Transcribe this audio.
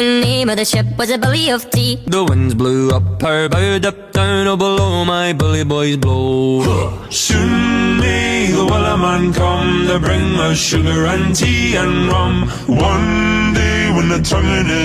The name of the ship was a Billy of tea. The winds blew up her bow, up down, oh below my bully boys blow. Soon may the Wellerman come to bring us sugar and tea and rum. One day when the tonguing is